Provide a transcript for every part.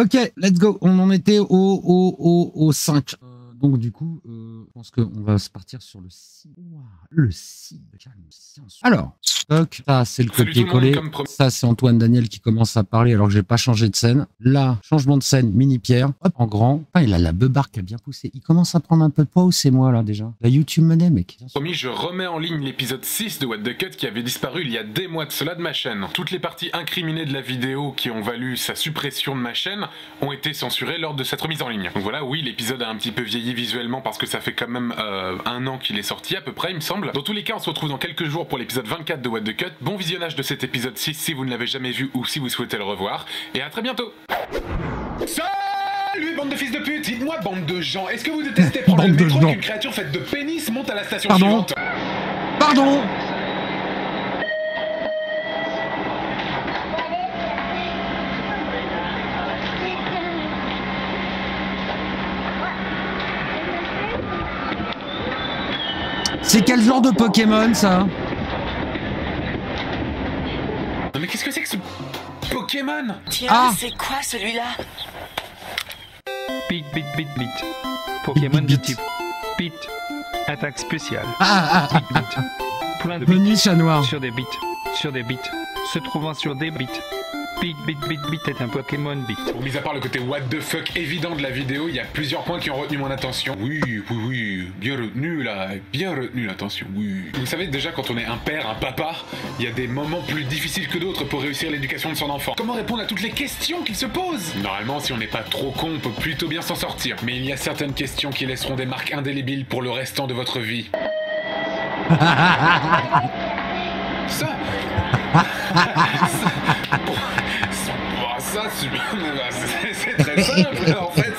Ok, let's go. On en était au, au, au, au 5. Donc du coup, euh, je pense qu'on va se partir sur le 6. le 6. Alors, stock, ça c'est le copier-coller. Ça c'est Antoine Daniel qui commence à parler alors que j'ai pas changé de scène. Là, changement de scène, mini-pierre, hop, en grand. Ah, il a la beubar qui a bien poussé. Il commence à prendre un peu de poids ou c'est moi là déjà? La YouTube monnaie, mec. Promis, je remets en ligne l'épisode 6 de What the Cut qui avait disparu il y a des mois de cela de ma chaîne. Toutes les parties incriminées de la vidéo qui ont valu sa suppression de ma chaîne ont été censurées lors de cette remise en ligne. Donc voilà, oui, l'épisode a un petit peu vieilli visuellement parce que ça fait quand même euh, un an qu'il est sorti à peu près, il me semble. Dans tous les cas, on se retrouve dans quelques jours pour l'épisode 24 de What the Cut. Bon visionnage de cet épisode 6 si vous ne l'avez jamais vu ou si vous souhaitez le revoir. Et à très bientôt Salut bande de fils de pute Dites-moi bande de gens, est-ce que vous détestez prendre le métro qu'une créature faite de pénis monte à la station Pardon suivante? Pardon C'est quel genre de Pokémon ça Non mais qu'est-ce que c'est que ce Pokémon Tiens, Ah. c'est quoi celui-là Bit, bit, bit, bit. Pokémon de type Bit. Attaque spéciale. Ah, ah, ah, Bit. Plein de bits Menu chat noir. sur des bits. Sur des bits. Se trouvant sur des bits. Bit, bit, bit, bit est un Pokémon bit. Bon, mis à part le côté what the fuck évident de la vidéo, il y a plusieurs points qui ont retenu mon attention. Oui, oui, oui, bien retenu là, bien retenu l'attention, oui. Vous savez déjà quand on est un père, un papa, il y a des moments plus difficiles que d'autres pour réussir l'éducation de son enfant. Comment répondre à toutes les questions qu'il se pose? Normalement, si on n'est pas trop con, on peut plutôt bien s'en sortir. Mais il y a certaines questions qui laisseront des marques indélébiles pour le restant de votre vie. Ça Bon, ça, c'est c'est- c'est très simple, en fait.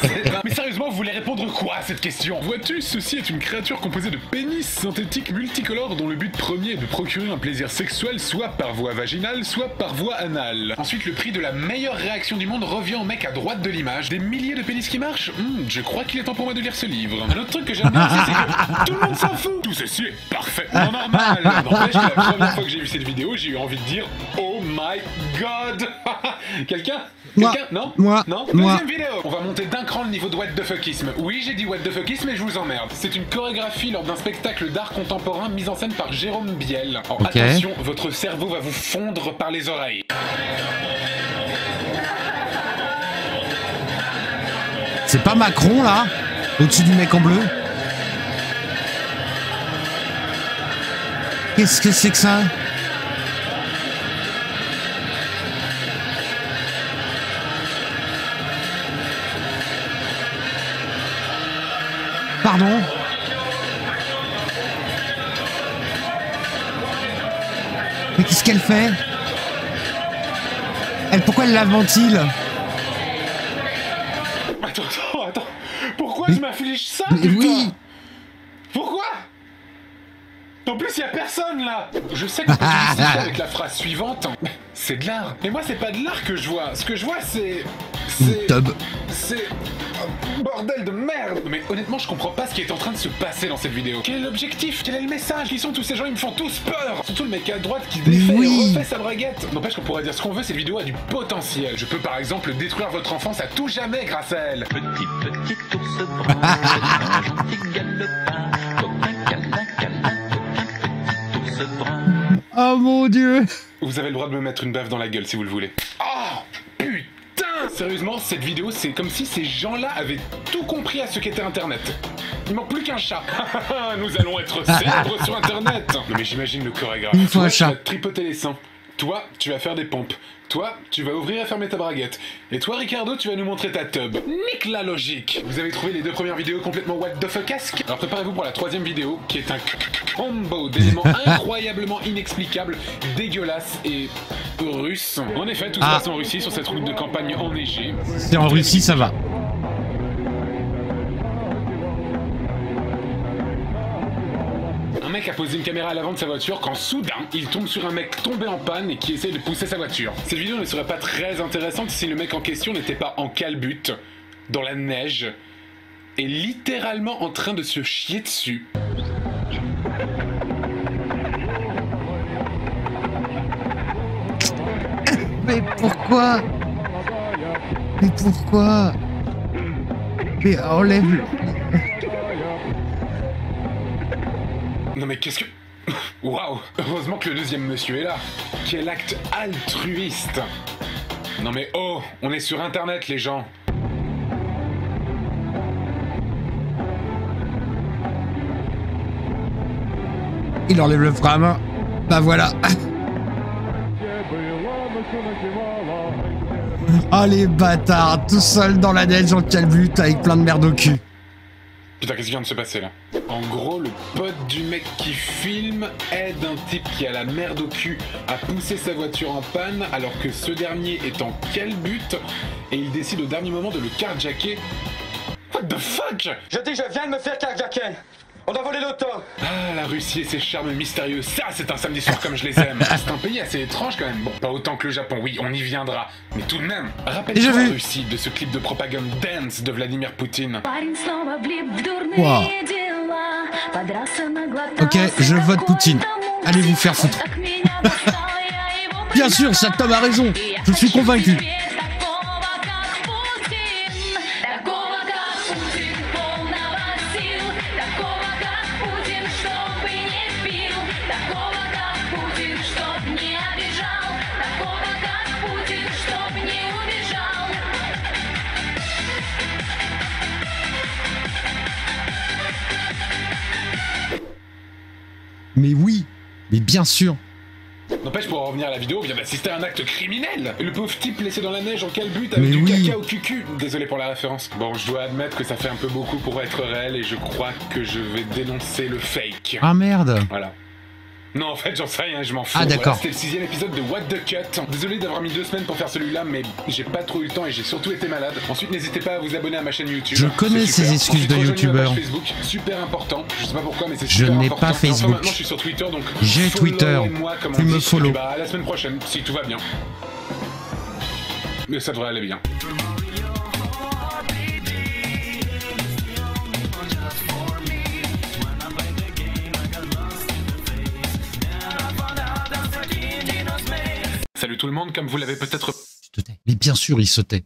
Mais sérieusement, vous voulez répondre quoi à cette question? Vois-tu, ceci est une créature composée de pénis synthétiques multicolores dont le but premier est de procurer un plaisir sexuel soit par voie vaginale, soit par voie anale. Ensuite, le prix de la meilleure réaction du monde revient au mec à droite de l'image. Des milliers de pénis qui marchent? Hmm, Je crois qu'il est temps pour moi de lire ce livre. Un autre truc que j'aime bien c'est que tout le monde s'en fout Tout ceci est normal N'empêche que la première fois que j'ai vu cette vidéo, j'ai eu envie de dire Oh my god Quelqu'un Moi. Quelqu'un Non Moi. Non Moi. Deuxième vidéo On va monter d'un cran le niveau de what the fuckisme. Oui, j'ai dit what the fuckisme et je vous emmerde. C'est une chorégraphie lors d'un spectacle d'art contemporain mise en scène par Jérôme Biel. Alors, Ok. attention, votre cerveau va vous fondre par les oreilles. C'est pas Macron là? Au-dessus du mec en bleu? Qu'est-ce que c'est que ça Pardon Mais qu'est-ce qu'elle fait Elle, pourquoi elle la ventile Attends, attends, attends. Pourquoi Mais- je m'afflige ça Mais putain oui Pourquoi En plus, y a personne là Je sais que tu peux justifier avec la phrase suivante. C'est de l'art. Mais moi, c'est pas de l'art que je vois. Ce que je vois, c'est. C'est. C'est. un Bordel de merde Mais honnêtement, je comprends pas ce qui est en train de se passer dans cette vidéo. Quel est l'objectif? Quel est le message? Qui sont tous ces gens? Ils me font tous peur Surtout le mec à droite qui défait Oui. et refait sa braguette. N'empêche qu'on pourrait dire ce qu'on veut, cette vidéo a du potentiel. Je peux par exemple détruire votre enfance à tout jamais grâce à elle. Petit, petit ours brun, un gentil galopin, Oh mon dieu Vous avez le droit de me mettre une baffe dans la gueule si vous le voulez. Oh putain Sérieusement, cette vidéo, c'est comme si ces gens-là avaient tout compris à ce qu'était Internet. Il manque plus qu'un chat. Nous allons être célèbres sur Internet. Non mais j'imagine le chorégraphe. Il faut un chat. tripoter les seins. Toi, tu vas faire des pompes. Toi, tu vas ouvrir et fermer ta braguette. Et toi, Ricardo, tu vas nous montrer ta tub. Nique la logique Vous avez trouvé les deux premières vidéos complètement what the fuckasque Alors préparez-vous pour la troisième vidéo, qui est un combo d'éléments incroyablement inexplicables, dégueulasses et russes. En effet, tout se Ah. passe en Russie sur cette route de campagne enneigée. C'est en Russie, ça va. A posé une caméra à l'avant de sa voiture quand soudain il tombe sur un mec tombé en panne et qui essaie de pousser sa voiture. Cette vidéo ne serait pas très intéressante si le mec en question n'était pas en calbute, dans la neige, et littéralement en train de se chier dessus. Mais pourquoi? Mais pourquoi? Mais enlève Non mais qu'est-ce que... Waouh Heureusement que le deuxième monsieur est là. Quel acte altruiste Non mais oh On est sur internet les gens Il enlève le frein à main. Bah voilà. Ah les bâtards, tout seul dans la neige en calbute avec plein de merde au cul. Putain, qu'est-ce qui vient de se passer là En gros, le pote du mec qui filme aide un type qui a la merde au cul à pousser sa voiture en panne alors que ce dernier est en calbute et il décide au dernier moment de le carjacker. What the fuck? Je dis, je viens de me faire carjacker. On a volé l'OTAN Ah, la Russie et ses charmes mystérieux, ça c'est un samedi soir comme je les aime C'est un pays assez étrange quand même. Bon, pas autant que le Japon, oui, on y viendra. Mais tout de même, rappelle-toi la Russie de ce clip de propagande dance de Vladimir Poutine. Wow. Ok, je vote Poutine. Allez vous faire foutre. Bien sûr, cet homme a raison. Je suis convaincu. Mais oui, mais bien sûr. N'empêche, pour en revenir à la vidéo, on vient d'assister à un acte criminel Le pauvre type laissé dans la neige en calbute avec Mais du oui. caca au cucu Désolé pour la référence. Bon, je dois admettre que ça fait un peu beaucoup pour être réel et je crois que je vais dénoncer le fake. Ah merde. Voilà. Non, en fait, j'en sais rien, je m'en fous. Ah, d'accord. Voilà, C'était le sixième épisode de What the Cut. Désolé d'avoir mis deux semaines pour faire celui-là, mais j'ai pas trop eu le temps et j'ai surtout été malade. Ensuite, n'hésitez pas à vous abonner à ma chaîne YouTube. Je connais ces excuses Ensuite, de page Facebook, super important. Je sais pas pourquoi, mais c'est Je super n'ai important. pas Et enfin, Facebook. maintenant, je suis sur Twitter, donc J'ai Twitter. followez-moi, comme Tu me follow. Bah, à la semaine prochaine, si tout va bien. Mais ça devrait aller bien. Tout le monde, comme vous l'avez peut-être. Mais bien sûr, il se tait.